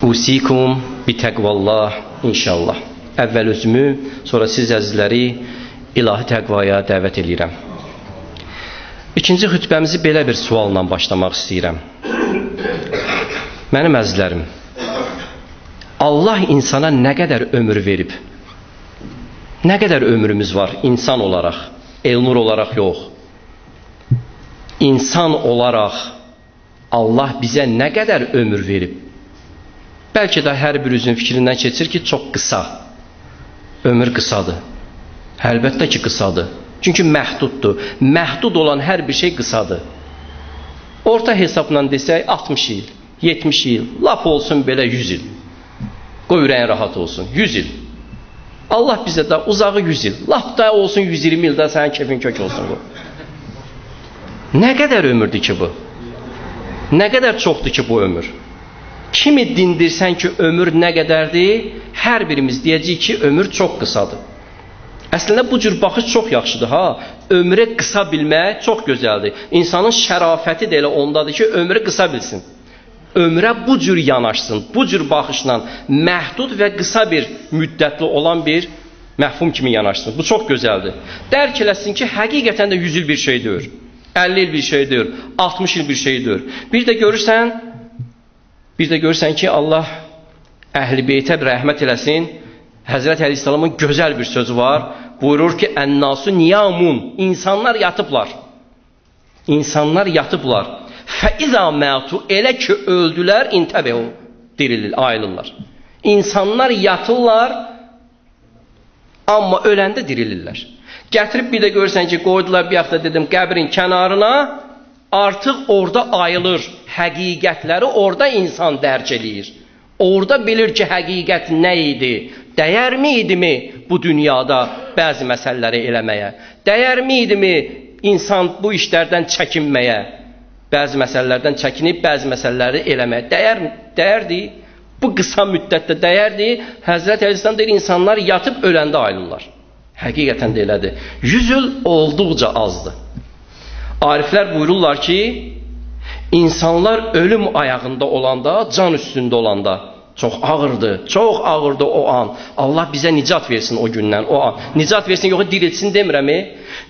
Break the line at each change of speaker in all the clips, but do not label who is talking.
Usikum bitəqvallah inşallah. Əvvəl özümü, sonra siz əzizləri ilahi təqvaya dəvət edirəm. İkinci xütbəmizi belə bir sualla başlamaq istəyirəm. Mənim əzizlərim, Allah insana nə qədər ömür verib? Nə qədər ömrümüz var insan olaraq, elnur olaraq yox. İnsan olaraq Allah bizə nə qədər ömür verib? Bəlkə də hər birinizin fikrindən keçir ki, çox qısa. Ömür qısadır. Əlbəttə ki, qısadır. Çünki məhduddur. Məhdud olan hər bir şey qısadır. Orta hesabla desək 60 il, 70 il, lap olsun belə 100 il. Qoy ürəyin rahat olsun. 100 il. Allah bizə də uzağı 100 il, lap da olsun 120 il də sənin kefin kök olsun bu. Nə qədər ömürdür ki bu? Nə qədər çoxdur ki bu ömür? Kimi dindirsən ki, ömür nə qədərdir? Hər birimiz deyəcəyik ki, ömür çox qısadır. Əslində bu cür baxış çox yaxşıdır ha. Ömrə qısa bilmək çox gözəldir. İnsanın şərafəti də elə ondadır ki, ömrü qısa bilsin. Ömrə bu cür yanaşsın, bu cür baxışla məhdud və qısa bir müddətli olan bir məhfum kimi yanaşsın. Bu çox gözəldir. Dərk eləsin ki, həqiqətən də 100 il bir şey deyil. 50 il bir şey deyil, 60 il bir şey deyil. Bir də görürsən, Bir də görürsən ki, Allah əhl-i beytə rəhmət eləsin. Həzrət Əleyhisselamın gözəl bir sözü var. Buyurur ki, "Ənnasu niyamun." İnsanlar yatıblar. İnsanlar yatıblar. Fəiza mətu elə ki öldülər, intəbəhu dirilir, ayılırlar. İnsanlar yatırlar, amma öləndə dirilirlər. Gətirib bir də görsən ki, qoydular bir yaxda dedim qəbrin kənarına, artıq orada ayılır. Həqiqətləri orada insan dərc eləyir. Orada bilir ki, həqiqət nə idi? Dəyərmi idimi bu dünyada bəzi məsələləri eləməyə? Dəyərmi idimi insan bu işlərdən çəkinməyə? Bəzi məsələlərdən çəkinib bəzi məsələləri eləməyə. Dəyər dəyərdi. Bu qısa müddətdə dəyərdi. Həzrət Əleyhisselam deyir, insanlar yatıb öləndə ayrılırlar. Həqiqətən də elədir. 100 il olduqca azdır. Ariflər buyururlar ki, insanlar ölüm ayağında olanda, can üstündə olanda çox ağırdır, çox ağırdır o an. Allah bizə nicat versin o gündən, o an. Nicat versin, yox dirilsin demirəm. E?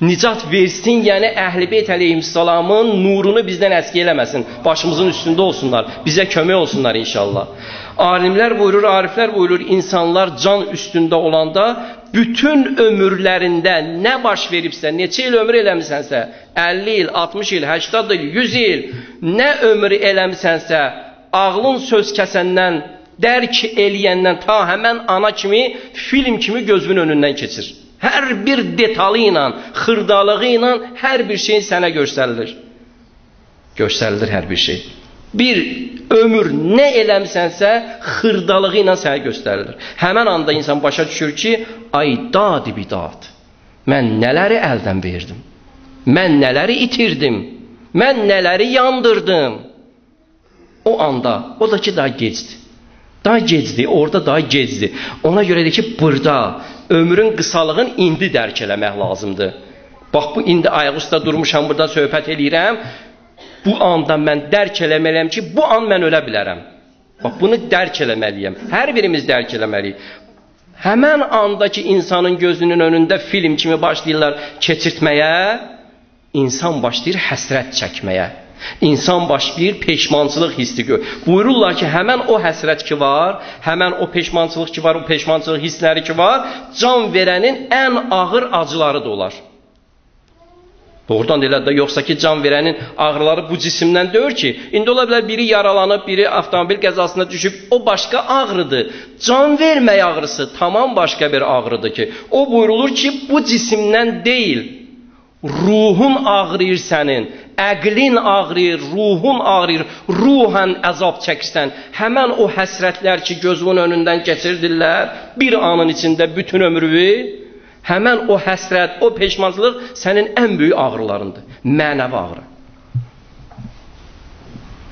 Nicat versin, yəni Əhl-i əleyhissalamın nurunu bizdən əski eləməsin. Başımızın üstündə olsunlar, bizə kömək olsunlar inşallah. Alimlər buyurur, ariflər buyurur, insanlar can üstündə olanda bütün ömürlərində nə baş veribsə, neçə il ömür eləmisənsə, 50 il, 60 il, 80 il, 100 il, nə ömür eləmisənsə, ağlın söz kəsəndən, dərk eləyəndən ta həmən ana kimi, film kimi gözünün önündən keçir. Hər bir detalı ilə, xırdalığı ilə hər bir şey sənə göstərilir. Göstərilir hər bir şey. Bir ömür nə eləmisənsə, xırdalığı ilə sənə göstərilir. Həmən anda insan başa düşür ki, ay dadi bidad. Mən nələri əldən verdim? Mən nələri itirdim? Mən nələri yandırdım? O anda, o da ki daha gecdir. Daha gecdir, orada daha gecdir. Ona görədir ki, burada ömrün qısalığını indi dərk eləmək lazımdır. Bax bu indi ayaq üstə durmuşam, burada söhbət eləyirəm bu anda mən dərk eləməliyəm ki, bu an mən ölə bilərəm. Bax, bunu dərk eləməliyəm. Hər birimiz dərk eləməliyik. Həmən andakı insanın gözünün önündə film kimi başlayırlar keçirtməyə, insan başlayır həsrət çəkməyə. İnsan başlayır peşmançılıq hissi gör. Buyururlar ki, həmən o həsrət ki var, həmən o peşmançılıq ki var, o peşmançılıq hissləri ki var, can verənin ən ağır acıları da olar. Doğrudan da elədir də, yoxsa ki, can verənin ağrıları bu cisimdən deyir ki, indi ola bilər biri yaralanıb, biri avtomobil qəzasına düşüb, o başqa ağrıdır. Can vermək ağrısı tamam başqa bir ağrıdır ki, o buyurulur ki, bu cisimdən deyil, ruhun ağrıyır sənin, əqlin ağrıyır, ruhun ağrıyır, ruhan əzab çəkirsən. Həmən o həsrətlər ki, gözünün önündən keçirdirlər, bir anın içində bütün ömrünü Həmən o həsrət, o peşmançılıq sənin ən böyük ağrılarındır. Mənəvi ağrı.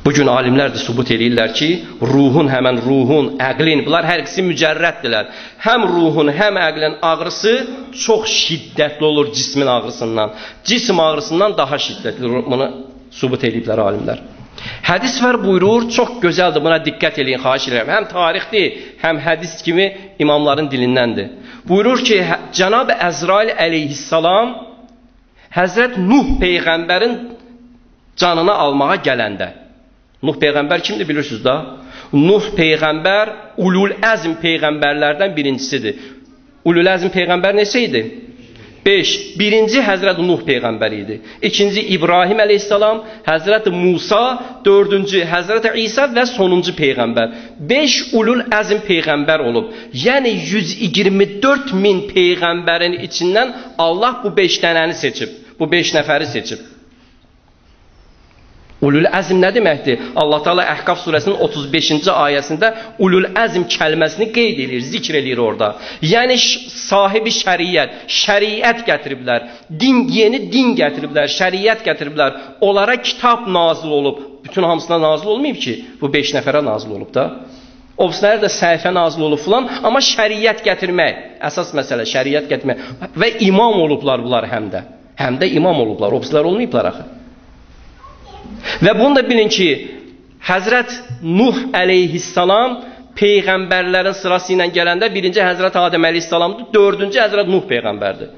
Bu gün alimlər də sübut edirlər ki, ruhun, həmən ruhun, əqlin, bunlar hər ikisi mücərrətdirlər. Həm ruhun, həm əqlin ağrısı çox şiddətli olur cismin ağrısından. Cism ağrısından daha şiddətli bunu sübut ediblər alimlər. Hədis var buyurur, çox gözəldir, buna diqqət eləyin, xahiş edirəm. Həm tarixdir, həm hədis kimi imamların dilindəndir. Buyurur ki, hə, Cənab Əzrail əleyhissalam Həzrət Nuh peyğəmbərin canını almağa gələndə. Nuh peyğəmbər kimdir bilirsiniz da? Nuh peyğəmbər ulul əzm peyğəmbərlərdən birincisidir. Ulul əzm peyğəmbər neçə idi? 5. Birinci Həzrət Nuh peyğəmbər idi. İkinci İbrahim əleyhissalam, Həzrət Musa, dördüncü Həzrət İsa və sonuncu peyğəmbər. 5 ulul əzm peyğəmbər olub. Yəni 124 min peyğəmbərin içindən Allah bu 5 dənəni seçib. Bu 5 nəfəri seçib. Ulul əzm nə deməkdir? Allah Taala Əhqaf surəsinin 35-ci ayəsində ulul əzm kəlməsini qeyd edir, zikr eləyir orada. Yəni sahibi şəriət, şəriət gətiriblər. Din yeni din gətiriblər, şəriət gətiriblər. Onlara kitab nazil olub. Bütün hamısına nazil olmayıb ki, bu 5 nəfərə nazil olub da. Obsləri də səhifə nazil olub filan, amma şəriət gətirmək, əsas məsələ şəriət gətirmək və imam olublar bunlar həm də. Həm də imam olublar. Obslər olmayıblar axı. Və bunu da bilin ki, Həzrət Nuh əleyhissalam peyğəmbərlərin sırası ilə gələndə birinci Həzrət Adəm əleyhissalamdır, dördüncü Həzrət Nuh peyğəmbərdir.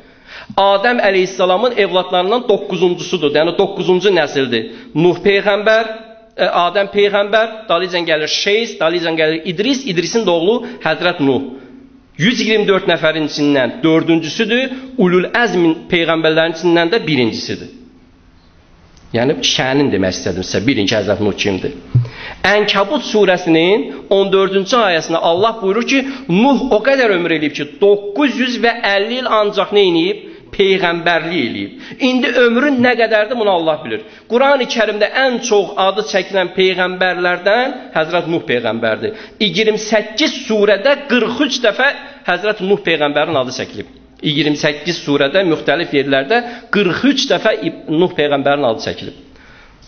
Adəm əleyhissalamın evlatlarından doqquzuncusudur, yəni doqquzuncu nəsildir. Nuh peyğəmbər, e, Adəm peyğəmbər, dalıcan gəlir Şeys, dalıcan gəlir İdris, İdrisin oğlu Həzrət Nuh. 124 nəfərin içindən dördüncüsüdür, Ulul Əzmin peyğəmbərlərin içindən də birincisidir. Yəni şənin demək istədim sizə. Bilin ki, Həzrət Nuh kimdir. Ənkabut surəsinin 14-cü ayəsində Allah buyurur ki, Nuh o qədər ömür eləyib ki, 950 il ancaq nə edib? Peyğəmbərlik eləyib. İndi ömrün nə qədərdir bunu Allah bilir. Qurani-Kərimdə ən çox adı çəkilən peyğəmbərlərdən Həzrət Nuh peyğəmbərdir. 28 surədə 43 dəfə Həzrət Nuh peyğəmbərin adı çəkilib. 28 surədə müxtəlif yerlərdə 43 dəfə Nuh peyğəmbərin adı çəkilib.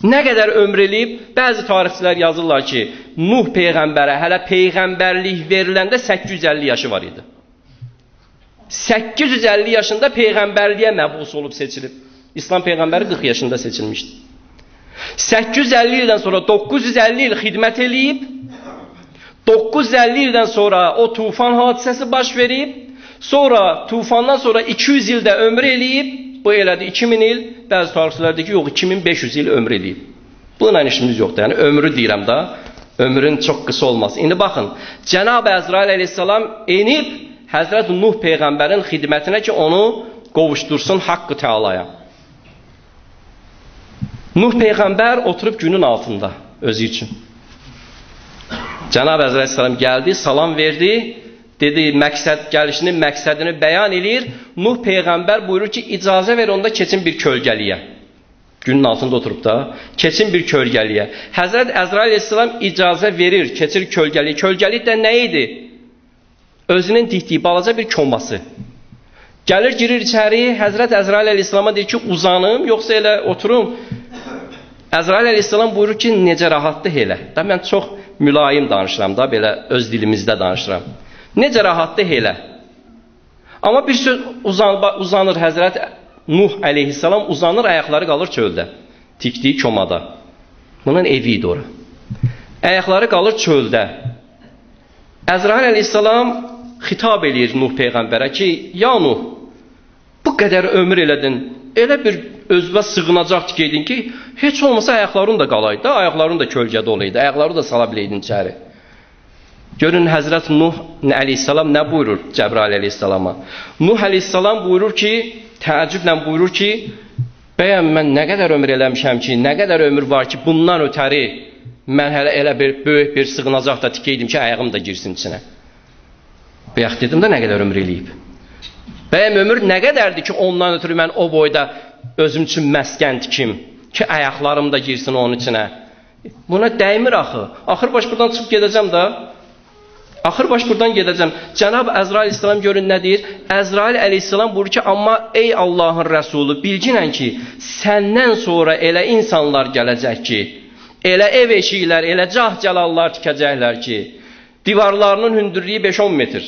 Nə qədər ömr eləyib? Bəzi tarixçilər yazırlar ki, Nuh peyğəmbərə hələ peyğəmbərlik veriləndə 850 yaşı var idi. 850 yaşında peyğəmbərliyə məbus olub seçilib. İslam peyğəmbəri 40 yaşında seçilmişdi. 850 ildən sonra 950 il xidmət eləyib. 950 ildən sonra o tufan hadisəsi baş verib. Sonra tufandan sonra 200 ildə ömür eləyib, bu elədi 2000 il, bəzi tarixçilər deyir ki, yox 2500 il ömür eləyib. Bununla işimiz yoxdur. Yəni ömrü deyirəm də, ömrün çox qısa olması. İndi baxın, Cənab Əzrail əleyhissalam enib Həzrət Nuh peyğəmbərin xidmətinə ki, onu qovuşdursun haqqı Teala'ya. Nuh peyğəmbər oturub günün altında özü üçün. Cənab Əzrail əleyhissalam gəldi, salam verdi dedi, məqsəd gəlişinin məqsədini bəyan eləyir. Nuh peyğəmbər buyurur ki, icazə ver onda keçin bir kölgəliyə. Günün altında oturub da, keçin bir kölgəliyə. Həzrət Əzrail əleyhissalam icazə verir, keçir kölgəliyə. Kölgəlik də nə idi? Özünün dikdiyi balaca bir koması. Gəlir, girir içəri, Həzrət Əzrail əleyhissalama deyir ki, uzanım, yoxsa elə oturum. Əzrail əleyhissalam buyurur ki, necə rahatdır elə. Da mən çox mülayim danışıram da, belə öz dilimizdə danışıram. Necə rahatdır elə. Amma bir söz uzan, uzanır Həzrət Nuh əleyhissalam uzanır, ayaqları qalır çöldə. Tikdiyi komada. Bunun evi idi ora. Ayaqları qalır çöldə. Əzrail əleyhissalam xitab eləyir Nuh peyğəmbərə ki, ya Nuh, bu qədər ömür elədin, elə bir özünə sığınacaq tikəydin ki, heç olmasa ayaqların da qalaydı, ayaqların da kölgədə olaydı, ayaqları da sala biləydin içəri. Görün Həzrət Nuh əleyhissalam nə buyurur Cəbrail əleyhissalama? Nuh əleyhissalam buyurur ki, təəccüblə buyurur ki, bəyəm mən nə qədər ömür eləmişəm ki, nə qədər ömür var ki, bundan ötəri mən hələ elə bir böyük bir sığınacaq da tikəydim ki, ayağım da girsin içinə. Bayaq dedim də nə qədər ömür eləyib. Bəyəm ömür nə qədərdir ki, ondan ötürü mən o boyda özüm üçün məskən tikim ki, ayaqlarım da girsin onun içinə. Buna dəymir axı. Axır baş buradan çıxıb gedəcəm də. Axır baş buradan gedəcəm. Cənab Əzrail İslam görün nə deyir? Əzrail əleyhissalam buyurur ki, amma ey Allahın rəsulu, bilginən ki, səndən sonra elə insanlar gələcək ki, elə ev eşiklər, elə cah-cəlallar tikəcəklər ki, divarlarının hündürlüyü 5-10 metr.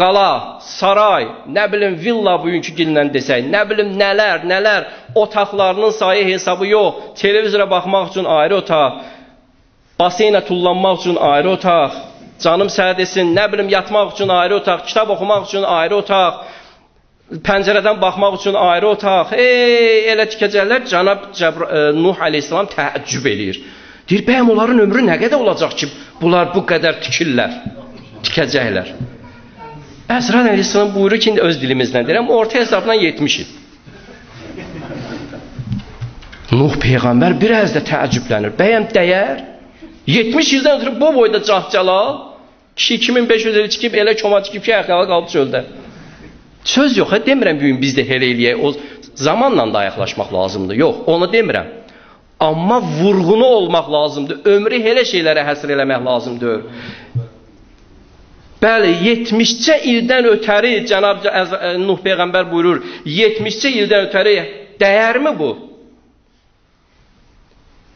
qala, saray, nə bilim villa bugünkü dillə desək, nə bilim nələr, nələr, otaqlarının sayı hesabı yox, televizora baxmaq üçün ayrı otaq, baseynə tullanmaq üçün ayrı otaq, canım sənə desin, nə bilim yatmaq üçün ayrı otaq, kitab oxumaq üçün ayrı otaq, pəncərədən baxmaq üçün ayrı otaq. Ey, elə tikəcəklər cənab Cəbr e, Nuh əleyhissalam təəccüb eləyir. Deyir, bəyəm onların ömrü nə qədər olacaq ki, bunlar bu qədər tikirlər, tikəcəklər. Əzrail əleyhissalam buyurur ki, öz dilimizlə deyirəm, orta hesabla 70 il. Nuh peyğəmbər biraz da təəccüblənir. Bəyəm dəyər? 70 ildən ötürü bu boyda cahcalal, kişi 2500 il çıxıb elə koma çıxıb ki, ayaqlara qalıb çöldə. Söz yox, hə, demirəm bu gün biz də elə eləyək. O zamanla da ayaqlaşmaq lazımdır. Yox, onu demirəm. Amma vurğunu olmaq lazımdır. Ömrü elə şeylərə həsr eləmək lazımdır. Bəli, 70-cə ildən ötəri cənab Nuh peyğəmbər buyurur, 70-cə ildən ötəri dəyərmi bu?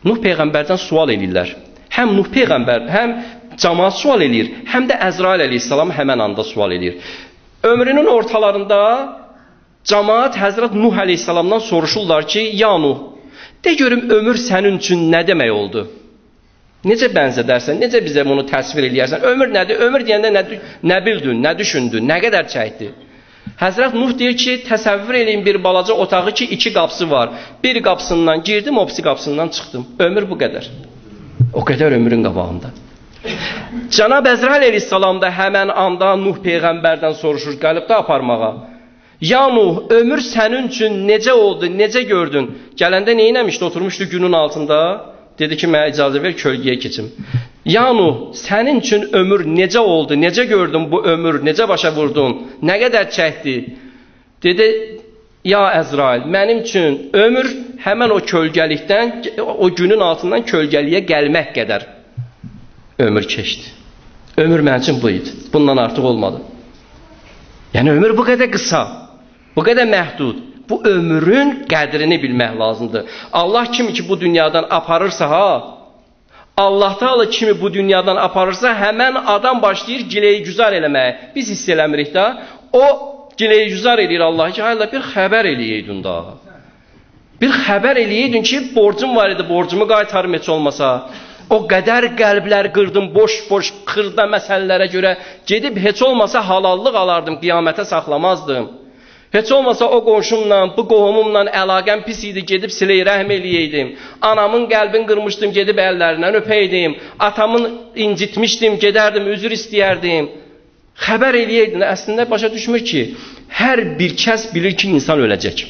Nuh peyğəmbərdən sual eləyirlər. Həm Nuh peyğəmbər, həm cəmaət sual eləyir, həm də Əzrail əleyhissalam həmin anda sual eləyir. Ömrünün ortalarında cəmaət Həzrət Nuh əleyhissalamdan soruşurlar ki, ya Nuh, de görüm ömür sənin üçün nə demək oldu? Necə bənzədərsən? Necə bizə bunu təsvir eləyərsən? Ömür nədir? Ömür deyəndə nə, nə bildin, nə düşündün, nə qədər çəkdi? Həzrət Nuh deyir ki, təsəvvür eləyin bir balaca otağı ki, iki qapısı var. Bir qapısından girdim, o birisi qapısından çıxdım. Ömür bu qədər. O qədər ömrün qabağında. Cənab Əzrail əleyhissalam da həmən anda Nuh peyğəmbərdən soruşur, qalibdə aparmağa. Ya Nuh, ömür sənin üçün necə oldu, necə gördün? Gələndə nə etmişdi? Oturmuşdu günün altında. Dedi ki, mənə icazə ver, kölgəyə keçim. Yanu, sənin üçün ömür necə oldu? Necə gördün bu ömür? Necə başa vurdun? Nə qədər çəkdi? Dedi, ya Əzrail, mənim üçün ömür həmən o kölgəlikdən, o günün altından kölgəliyə gəlmək qədər ömür keçdi. Ömür mənim üçün bu idi. Bundan artıq olmadı. Yəni ömür bu qədər qısa, bu qədər məhdud bu ömrün qədrini bilmək lazımdır. Allah kimi ki bu dünyadan aparırsa ha, Allah Taala kimi bu dünyadan aparırsa, həmən adam başlayır gileyi güzar eləməyə. Biz hiss eləmirik də. O gileyi güzar eləyir Allah ki, hayla bir xəbər eləyəydin daha. Bir xəbər eləyəydin ki, borcum var idi, borcumu qaytarım heç olmasa. O qədər qəlblər qırdım, boş-boş xırda məsələlərə görə gedib heç olmasa halallıq alardım, qiyamətə saxlamazdım. Heç olmasa o qonşumla, bu qohumumla əlaqəm pis idi, gedib siley rəhm eləyəydim. Anamın qəlbini qırmışdım, gedib əllərindən öpəydim. Atamın incitmişdim, gedərdim, üzr istəyərdim. Xəbər eləyəydin. Əslində başa düşmür ki, hər bir kəs bilir ki, insan öləcək.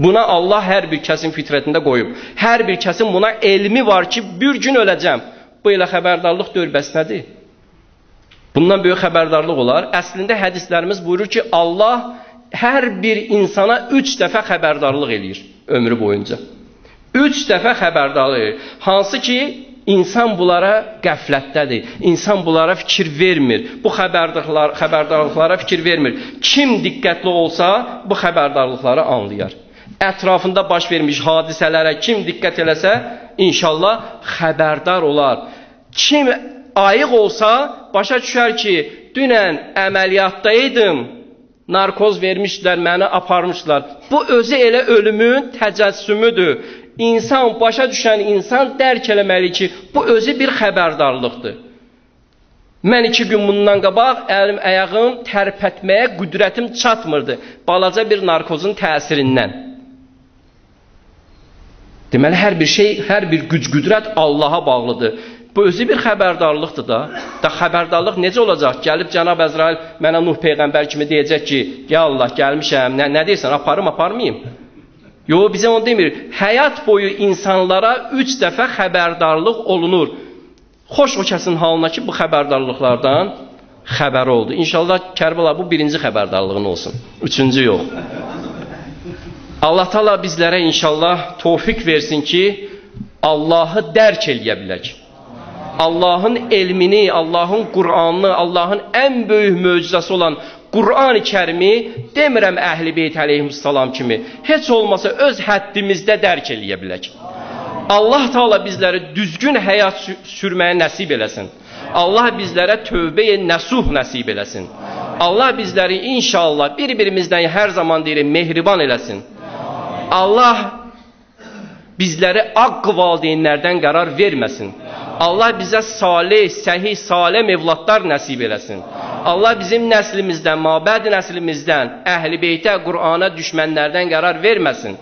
Buna Allah hər bir kəsin fitrətində qoyub. Hər bir kəsin buna elmi var ki, bir gün öləcəm. Bu elə xəbərdarlıq dörbəs nədir? Bundan böyük xəbərdarlıq olar. Əslində hədislərimiz buyurur ki, Allah hər bir insana üç dəfə xəbərdarlıq eləyir ömrü boyunca. Üç dəfə xəbərdarlıq eləyir. Hansı ki, insan bunlara qəflətdədir. İnsan bunlara fikir vermir. Bu xəbərdarlıqlar, xəbərdarlıqlara fikir vermir. Kim diqqətli olsa, bu xəbərdarlıqları anlayar. Ətrafında baş vermiş hadisələrə kim diqqət eləsə, inşallah xəbərdar olar. Kim ayıq olsa, başa düşər ki, dünən əməliyyatda idim, narkoz vermişdilər, məni aparmışlar. Bu özü elə ölümün təcəssümüdür. İnsan, başa düşən insan dərk eləməli ki, bu özü bir xəbərdarlıqdır. Mən iki gün bundan qabaq əlim, ayağım tərpətməyə qüdrətim çatmırdı. Balaca bir narkozun təsirindən. Deməli, hər bir şey, hər bir güc-qüdrət Allaha bağlıdır. Bu özü bir xəbərdarlıqdır da. Da xəbərdarlıq necə olacaq? Gəlib cənab Əzrail mənə Nuh peyğəmbər kimi deyəcək ki, "Ya Allah, gəlmişəm. Nə nə deyirsən? Aparım, aparmayım?" Yox, bizə onu demir. Həyat boyu insanlara 3 dəfə xəbərdarlıq olunur. Xoş o kəsin halına ki, bu xəbərdarlıqlardan xəbər oldu. İnşallah Kərbəla bu birinci xəbərdarlığın olsun. Üçüncü yox. Allah Taala bizlərə inşallah tövfik versin ki, Allahı dərk eləyə bilək. Allahın elmini, Allahın Qur'anını, Allahın ən böyük möcüzəsi olan Qur'an-ı Kərimi demirəm Əhl-i Beyt əleyhissalam kimi, heç olmasa öz həddimizdə dərk eləyə bilək. Allah Taala bizləri düzgün həyat sürməyə nəsib eləsin. Allah bizlərə tövbə-i nəsuh nəsib eləsin. Allah bizləri inşallah bir-birimizdən hər zaman deyirik mehriban eləsin. Allah bizləri haqq valideynlərdən qərar verməsin. Allah bizə salih, səhih, saləm evladlar nəsib eləsin. Allah bizim nəslimizdən, mabəd nəslimizdən, əhl-i beytə, Qur'ana düşmənlərdən qərar verməsin.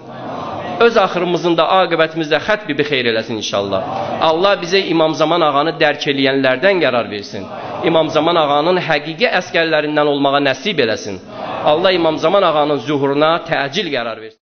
Öz axırımızın da aqibətimizdə xət bir xeyr eləsin inşallah. Allah bizə İmam Zaman ağanı dərk eləyənlərdən qərar versin. İmam Zaman ağanın həqiqi əskərlərindən olmağa nəsib eləsin. Allah İmam Zaman ağanın zuhuruna təcil qərar versin.